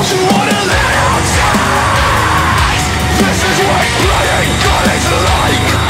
This is what playing God is like.